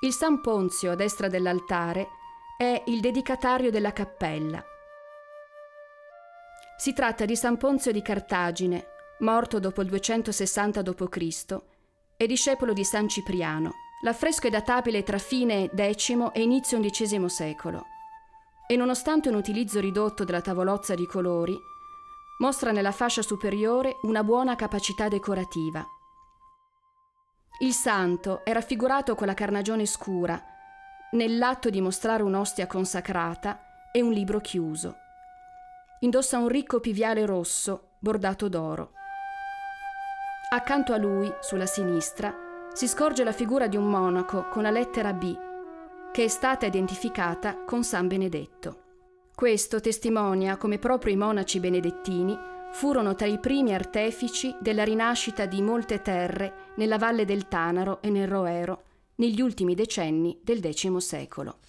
Il San Ponzio a destra dell'altare è il dedicatario della cappella. Si tratta di San Ponzio di Cartagine, morto dopo il 260 d.C. e discepolo di San Cipriano. L'affresco è databile tra fine X e inizio XI secolo e nonostante un utilizzo ridotto della tavolozza di colori, mostra nella fascia superiore una buona capacità decorativa. Il santo è raffigurato con la carnagione scura, nell'atto di mostrare un'ostia consacrata e un libro chiuso. Indossa un ricco piviale rosso bordato d'oro. Accanto a lui, sulla sinistra, si scorge la figura di un monaco con la lettera B, che è stata identificata con San Benedetto. Questo testimonia come proprio i monaci benedettini furono tra i primi artefici della rinascita di molte terre nella valle del Tanaro e nel Roero negli ultimi decenni del X secolo.